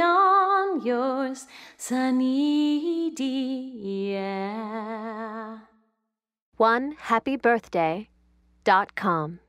on your sunny yeah. One happy birthday dot com.